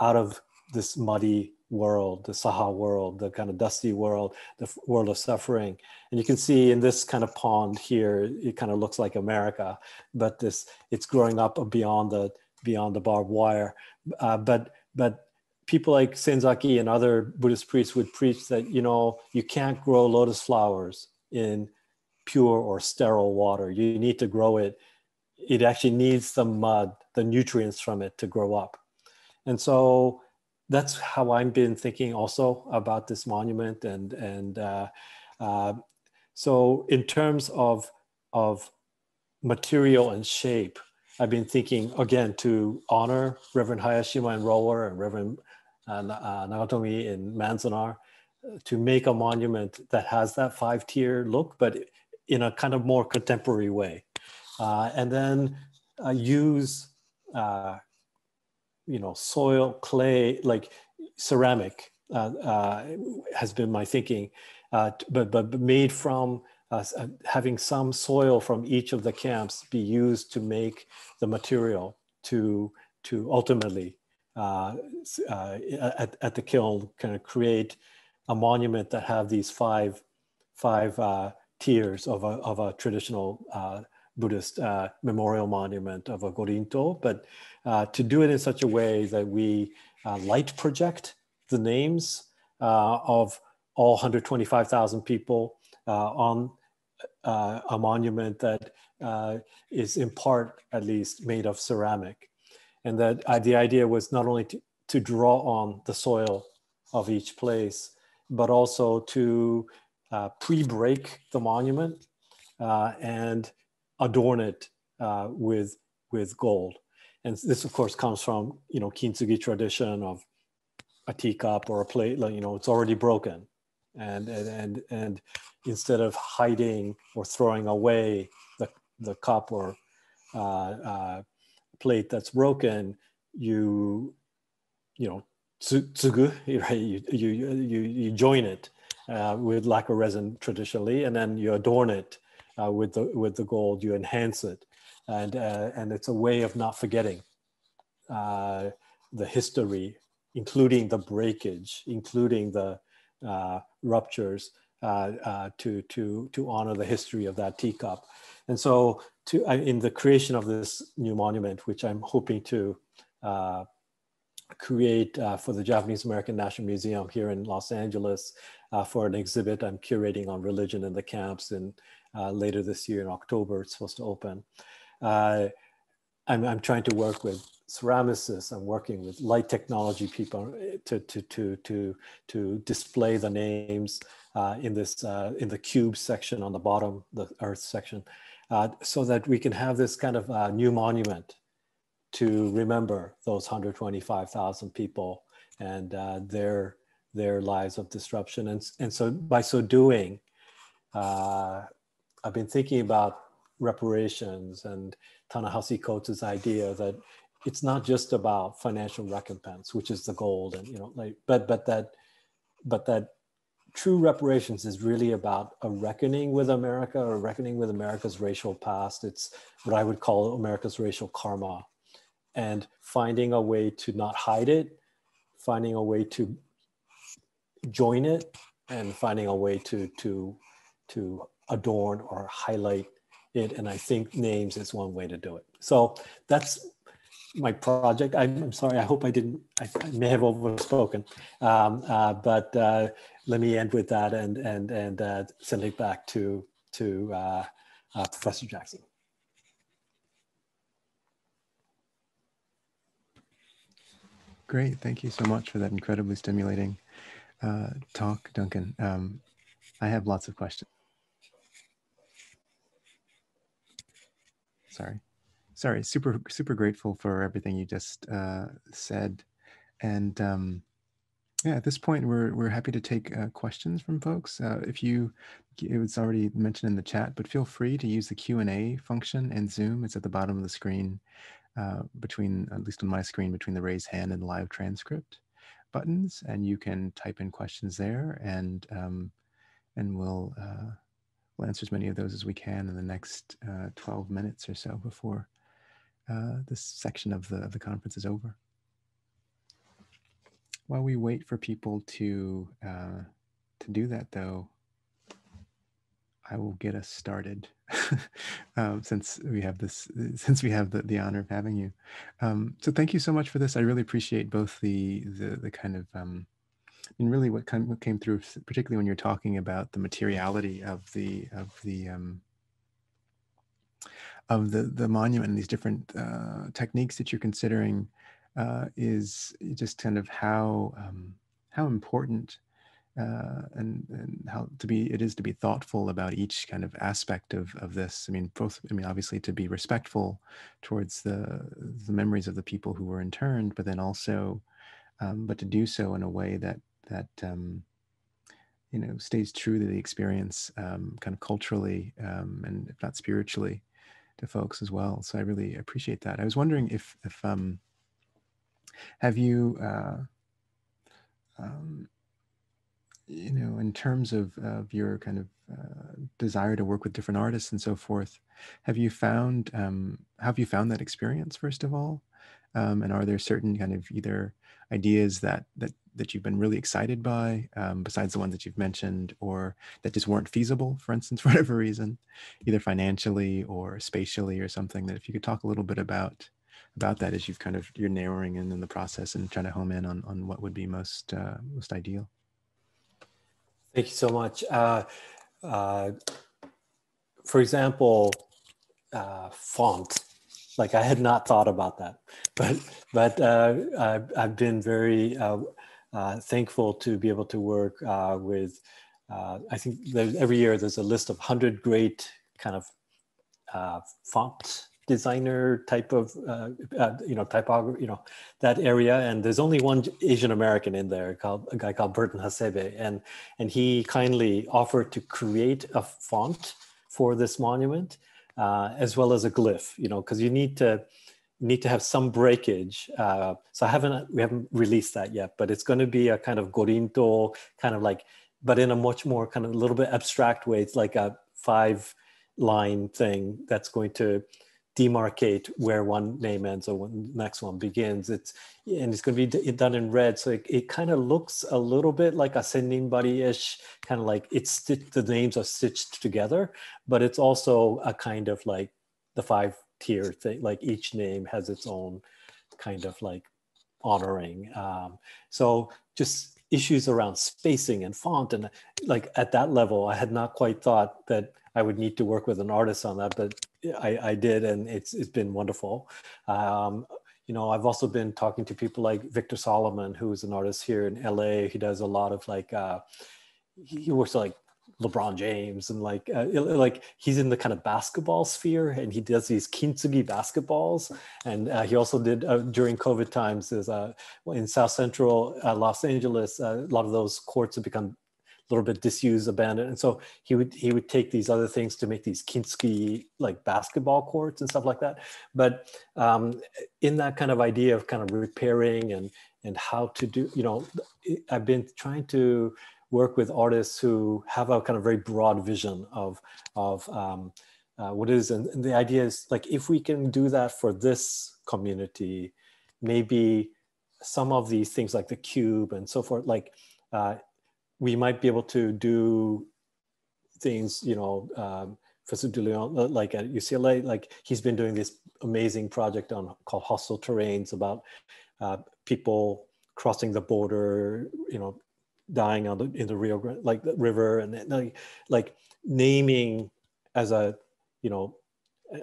out of this muddy world, the Saha world, the kind of dusty world, the world of suffering. And you can see in this kind of pond here, it kind of looks like America, but this it's growing up beyond the beyond the barbed wire. Uh, but but people like Senzaki and other Buddhist priests would preach that you know you can't grow lotus flowers in pure or sterile water. You need to grow it. It actually needs the mud, the nutrients from it to grow up. And so that's how I've been thinking also about this monument. And and uh, uh, so in terms of of material and shape, I've been thinking again to honor Reverend Hayashima in Rohwer and Reverend uh, uh Nagatomi in Manzanar uh, to make a monument that has that five tier look, but in a kind of more contemporary way. Uh, and then use you know soil clay like ceramic uh, uh, has been my thinking uh, but but made from uh, uh, having some soil from each of the camps be used to make the material to to ultimately uh, at, at the kiln kind of create a monument that have these five five tiers of a, of a traditional Buddhist memorial monument of a Gorinto, but uh, to do it in such a way that we uh, light project the names uh, of all 125,000 people uh, on uh, a monument that is in part at least made of ceramic. And that the idea was not only to, to draw on the soil of each place, but also to pre-break the monument and adorn it uh, with with gold. And this, of course, comes from you know kintsugi tradition of a teacup or a plate. Like, You know, it's already broken, and and and, and instead of hiding or throwing away the the cup or uh, uh, plate that's broken, you you know tsugu, *laughs* right? You you you you join it uh, with lacquer resin traditionally, and then you adorn it uh, with the with the gold. You enhance it, and uh, and it's a way of not forgetting uh, the history, including the breakage, including the uh, ruptures, uh, uh, to to to honor the history of that teacup. And so, to in the creation of this new monument, which I'm hoping to create uh, for the Japanese American National Museum here in Los Angeles for an exhibit I'm curating on religion in the camps in later this year in October. It's supposed to open. Uh, I'm, I'm trying to work with ceramicists. I'm working with light technology people to, to, to, to, to display the names uh, in this uh, in the cube section on the bottom, the earth section, uh, so that we can have this kind of uh, new monument to remember those 125,000 people and uh, their their lives of disruption. And, and so by so doing, uh, I've been thinking about reparations and Ta-Nehisi idea that it's not just about financial recompense, which is the goal, and you know, like, but but that, but that true reparations is really about a reckoning with America, or reckoning with America's racial past. It's what I would call America's racial karma, and finding a way to not hide it, finding a way to join it, and finding a way to to to adorn or highlight it. And I think names is one way to do it. So that's my project. I'm, I'm sorry, I hope I didn't, I, I may have overspoken, um, uh, but uh, let me end with that and, and, and uh, send it back to, to uh, uh, Professor Jackson. Great, thank you so much for that incredibly stimulating uh, talk, Duncan. Um, I have lots of questions. Sorry sorry super super grateful for everything you just uh, said and um, Yeah, at this point, we're, we're happy to take uh, questions from folks. Uh, if you, it was already mentioned in the chat, but feel free to use the Q&A function in Zoom. It's at the bottom of the screen uh, between, at least on my screen, between the raise hand and live transcript buttons. And you can type in questions there and, um, and we'll, uh, we'll answer as many of those as we can in the next uh, 12 minutes or so before uh, this section of the, of the conference is over. While we wait for people to uh, to do that, though, I will get us started *laughs* um, since we have this *laughs* since we have the, the honor of having you. Um, so thank you so much for this. I really appreciate both the the, the kind of um, and really what kind what came through, particularly when you're talking about the materiality of the of the um, of the the monument and these different uh, techniques that you're considering uh, is just kind of how um, how important uh, and and how to be it is to be thoughtful about each kind of aspect of of this. I mean, both. I mean, obviously to be respectful towards the the memories of the people who were interned, but then also, um, but to do so in a way that that um, you know stays true to the experience, um, kind of culturally um, and if not spiritually, to folks as well. So I really appreciate that. I was wondering if if um, have you, uh, um, you know, in terms of, of your kind of uh, desire to work with different artists and so forth, have you found, um, have you found that experience first of all? Um, and are there certain kind of either ideas that that that you've been really excited by, um, besides the ones that you've mentioned, or that just weren't feasible, for instance, *laughs* for whatever reason, either financially or spatially or something? That if you could talk a little bit about about that as you've kind of you're narrowing in, in the process and trying to home in on, on what would be most uh, most ideal. Thank you so much. Uh, uh, for example, uh, font. Like I had not thought about that, but but uh, I've, I've, been very uh, thankful to be able to work with. I think every year there's a list of hundred great kind of font designer type of uh, uh, you know typography you know that area. And there's only one asian american in there called a guy called berton hasebe. And and he kindly offered to create a font for this monument uh, as well as a glyph you know because you need to need to have some breakage. Uh, so i haven't we haven't released that yet but it's going to be a kind of gorinto kind of like but in a much more kind of a little bit abstract way it's like a five line thing that's going to demarcate where one name ends or when the next one begins. It's and it's going to be done in red, so it, it kind of looks a little bit like a senninbari-ish, kind of like it's the names are stitched together, but it's also a kind of like the five tier thing. Like each name has its own kind of like honoring. Um, so just issues around spacing and font and like at that level, I had not quite thought that I would need to work with an artist on that, but I, I did, and it's it's been wonderful. Um, you know, I've also been talking to people like Victor Solomon, who's an artist here in LA. He does a lot of like, uh, he works like LeBron James and like uh, like he's in the kind of basketball sphere and he does these kintsugi basketballs and uh, he also did uh, during COVID times is uh, in South Central uh, Los Angeles uh, a lot of those courts have become little bit disused, abandoned. And so he would he would take these other things to make these kintsugi like basketball courts and stuff like that. But um, in that kind of idea of kind of repairing and and how to do, you know, I've been trying to work with artists who have a kind of very broad vision of of um, uh, what is and, and the idea is like if we can do that for this community, maybe some of these things like the cube and so forth, like uh, we might be able to do things, you know, um, Professor uh, like at UCLA, like he's been doing this amazing project on called Hostile Terrains about uh, people crossing the border, you know, dying on the in the Rio Grande, like the river, and like, like naming as a, you know,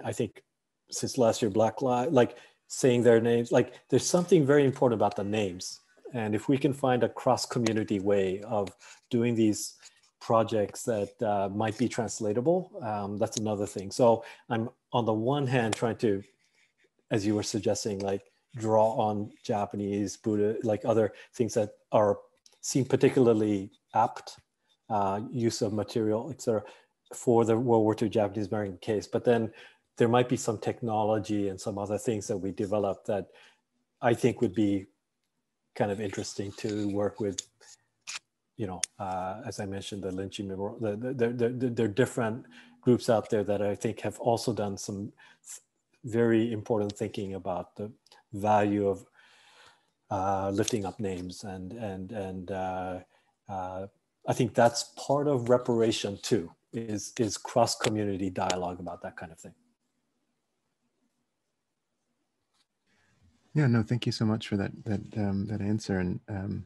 I think since last year Black Lives, like saying their names, like there's something very important about the names and if we can find a cross-community way of doing these projects that uh, might be translatable, um, that's another thing. So I'm on the one hand trying to, as you were suggesting, like draw on Japanese, Buddha, like other things that are seem particularly apt uh, use of material, etc., for the World War II Japanese American case. But then there might be some technology and some other things that we develop that I think would be kind of interesting to work with. You know, uh, as I mentioned, the Lynching Memorial, the, the, the, the, there are different groups out there that I think have also done some very important thinking about the value of uh, lifting up names and and and uh, uh, I think that's part of reparation too is is cross community dialogue about that kind of thing. Yeah, no, thank you so much for that that um, that answer. And um,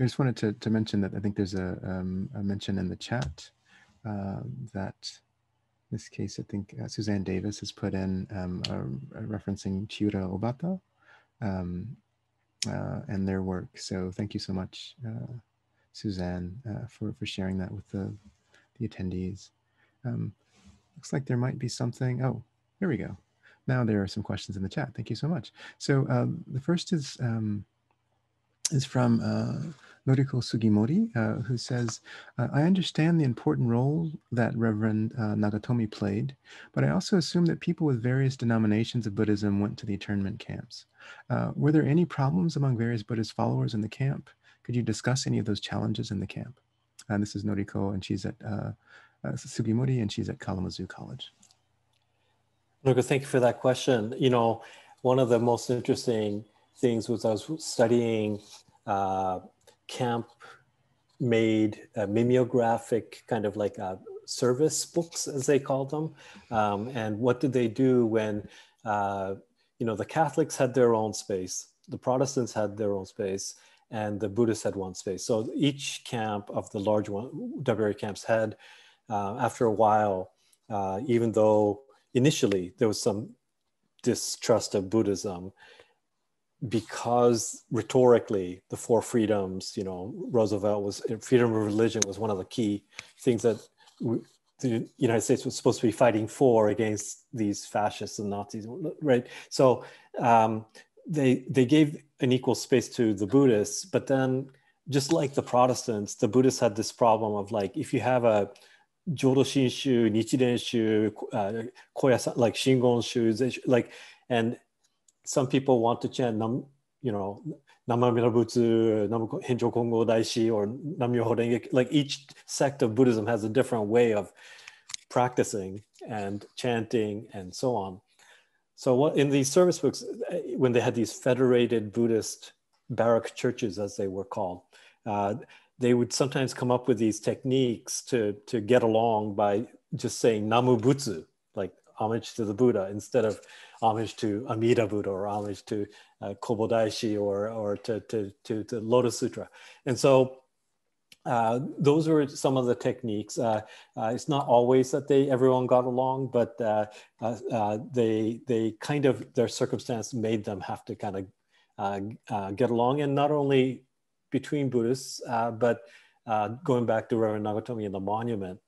I just wanted to, to mention that I think there's a, um, a mention in the chat um, that in this case, I think uh, Suzanne Davis has put in um, a, a referencing Chiura Obata um, uh, and their work. So thank you so much, uh, Suzanne, uh, for, for sharing that with the, the attendees. looks like there might be something. Oh, here we go. Now there are some questions in the chat. Thank you so much. So um, the first is um, is from uh, Noriko Sugimori, uh, who says, uh, I understand the important role that Reverend uh, Nagatomi played, but I also assume that people with various denominations of Buddhism went to the internment camps. Uh, were there any problems among various Buddhist followers in the camp? Could you discuss any of those challenges in the camp? And this is Noriko, and she's at Sugimori, and she's at Kalamazoo College. Noriko, thank you for that question. You know, one of the most interesting things was I was studying uh, camp made uh, mimeographic kind of like uh, service books as they called them um, and what did they do when uh, you know the catholics had their own space the protestants had their own space and the buddhists had one space so each camp of the large one WA camps had uh, after a while uh, even though initially there was some distrust of buddhism because rhetorically the four freedoms you know roosevelt was freedom of religion was one of the key things that the united states was supposed to be fighting for against these fascists and nazis right? So um, they they gave an equal space to the buddhists but then just like the protestants the buddhists had this problem of like if you have a Jodo Shinshu, Nichiren Shu, uh, Koya, like Shingon Shu, like, and some people want to chant nam, you know, Namu Amida Butsu, Nam Henjo Kongo or. Like each sect of Buddhism has a different way of practicing and chanting and so on. So what in these service books, when they had these federated Buddhist barrack churches, as they were called, uh, they would sometimes come up with these techniques to, to get along by just saying Namu Butsu, like homage to the Buddha, instead of homage to Amida Buddha or homage to uh, Kobodaishi or, or to, to, to, to Lotus Sutra. And so uh, those were some of the techniques. Uh, uh, it's not always that they everyone got along, but uh, uh, they they kind of their circumstance made them have to kind of get along, and not only between Buddhists, but going back to Reverend Nagatomi and the monument,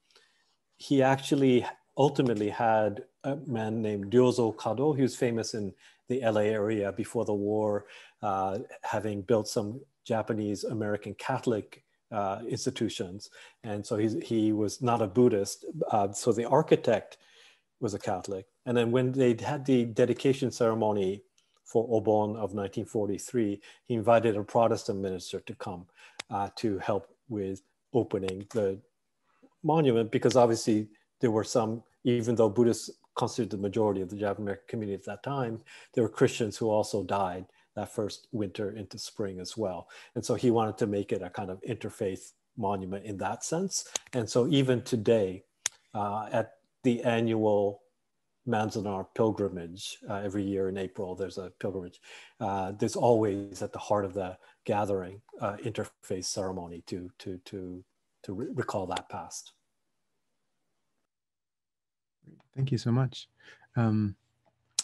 he actually ultimately had a man named Ryozo Kado. He was famous in the LA area before the war, uh, having built some Japanese American Catholic uh, institutions. And so he was not a Buddhist. Uh, so the architect was a Catholic. And then when they had the dedication ceremony for Obon of 1943, he invited a Protestant minister to come uh, to help with opening the monument because obviously there were some, even though Buddhists constituted the majority of the Japanese American community at that time, there were Christians who also died that first winter into spring as well. And so he wanted to make it a kind of interfaith monument in that sense. And so even today, uh, at the annual Manzanar pilgrimage uh, every year in April, there's a pilgrimage. Uh, there's always at the heart of the gathering uh, ceremony to, to, to, to re recall that past. Thank you so much. Um,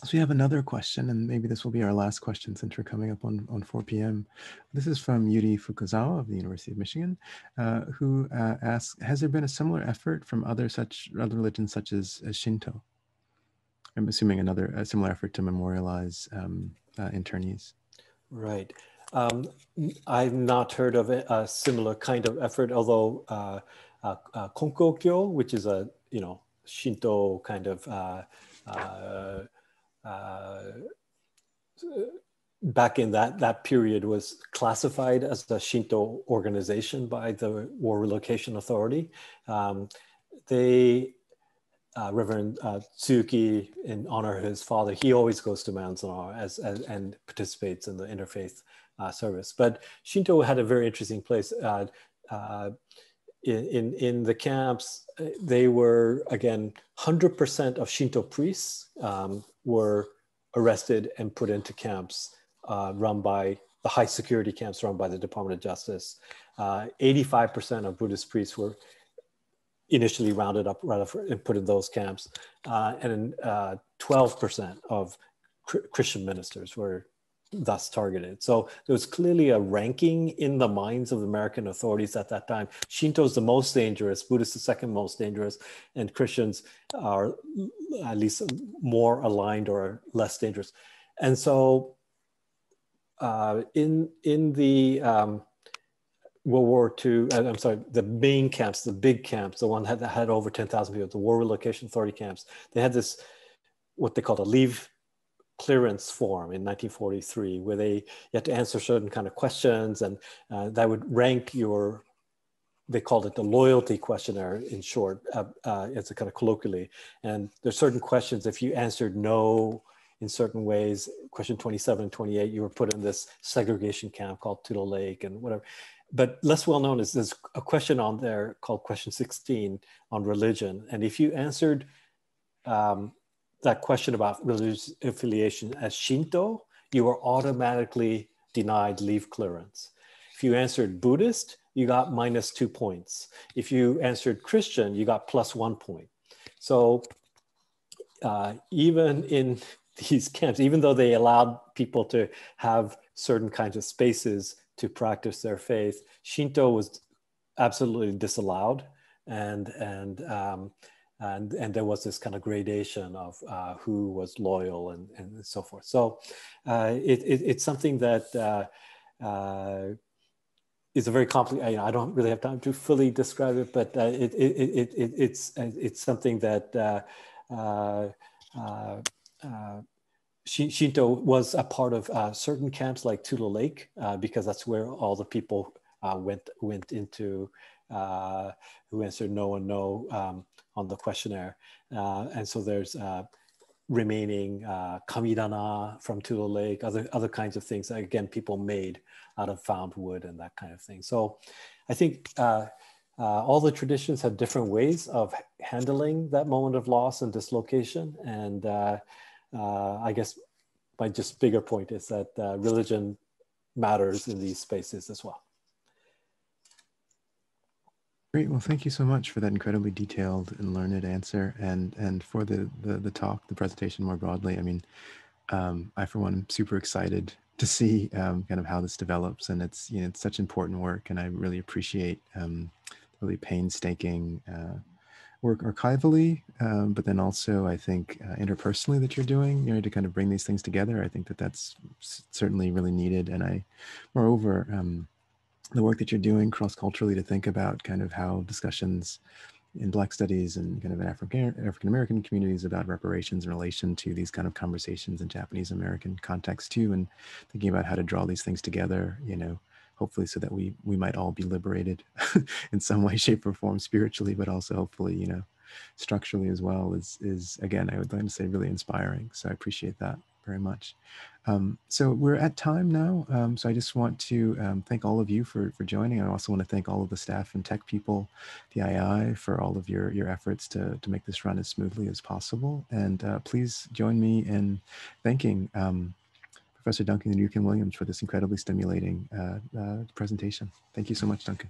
so we have another question, and maybe this will be our last question since we're coming up on, on 4 p.m. This is from Yuri Fukuzawa of the University of Michigan, uh, who uh, asks, has there been a similar effort from other such other religions such as, as Shinto? I'm assuming another a similar effort to memorialize um, uh, internees. Right. Um, I've not heard of a, similar kind of effort, although uh, uh, uh, Konkokyo, which is a you know Shinto kind of uh, uh, back in that that period was classified as a Shinto organization by the War Relocation Authority. Um, they uh, Reverend uh, Tsuki, in honor of his father, he always goes to Mount as, as, and participates in the interfaith uh, service. But Shinto had a very interesting place. Uh, uh, in, in, in the camps, uh, they were, again, 100% of Shinto priests um, were arrested and put into camps run by the high security camps run by the Department of Justice. 85% of Buddhist priests were initially rounded up and put in those camps. Uh, and 12% uh, of Christian ministers were thus targeted. So there was clearly a ranking in the minds of the American authorities at that time. Shinto is the most dangerous, Buddhist the second most dangerous, and Christians are at least more aligned or less dangerous. And so uh, in, in the um, World War II, uh, I'm sorry, the main camps, the big camps, the one that had over 10,000 people, the War Relocation Authority camps, they had this, what they called a leave clearance form in 1943, where they you had to answer certain kind of questions and uh, that would rank your, they called it the loyalty questionnaire in short, uh, uh, it's a kind of colloquially. And there's certain questions, if you answered no in certain ways, question 27 and 28, you were put in this segregation camp called Tule Lake and whatever but less well known is there's a question on there called question 16 on religion. And if you answered um, that question about religious affiliation as Shinto, you were automatically denied leave clearance. If you answered Buddhist, you got minus two points. If you answered Christian, you got plus one point. So uh, even in *laughs* these camps, even though they allowed people to have certain kinds of spaces to practice their faith. Shinto was absolutely disallowed, and and um, and and there was this kind of gradation of uh, who was loyal and and so forth. So uh, it, it, it's something that. Uh, uh is a very complicated. I don't really have time to fully describe it, but uh, it, it, it, it, it's it's something that uh, Shinto was a part of uh, certain camps like Tule Lake uh, because that's where all the people uh, went went into uh, who answered no and no um, on the questionnaire. Uh, and so there's uh, remaining kamidana from Tule Lake, other other kinds of things again people made out of found wood and that kind of thing. So I think. all the traditions have different ways of handling that moment of loss and dislocation, and uh, I guess my just bigger point is that uh, religion matters in these spaces as well. Great. Well, thank you so much for that incredibly detailed and learned answer, and and for the the, the talk, the presentation more broadly. I mean, um, I for one am super excited to see um, kind of how this develops, and it's you know it's such important work, and I really appreciate um, really painstaking uh, work archivally, um, but then also I think uh, interpersonally that you're doing, you know, to kind of bring these things together. I think that that's certainly really needed. And I, moreover, um, the work that you're doing cross culturally to think about kind of how discussions in Black studies and kind of African African American communities about reparations in relation to these kind of conversations in Japanese American context too, and thinking about how to draw these things together, you know, hopefully so that we we might all be liberated *laughs* in some way shape or form spiritually but also hopefully you know structurally as well is is again i would like to say really inspiring. So i appreciate that very much. Um, so we're at time now. Um, so i just want to um, thank all of you for for joining. I also want to thank all of the staff and tech people the ii for all of your your efforts to to make this run as smoothly as possible. And uh, please join me in thanking um, Professor Duncan Ryuken Williams for this incredibly stimulating uh, uh, presentation. Thank you so much, Duncan.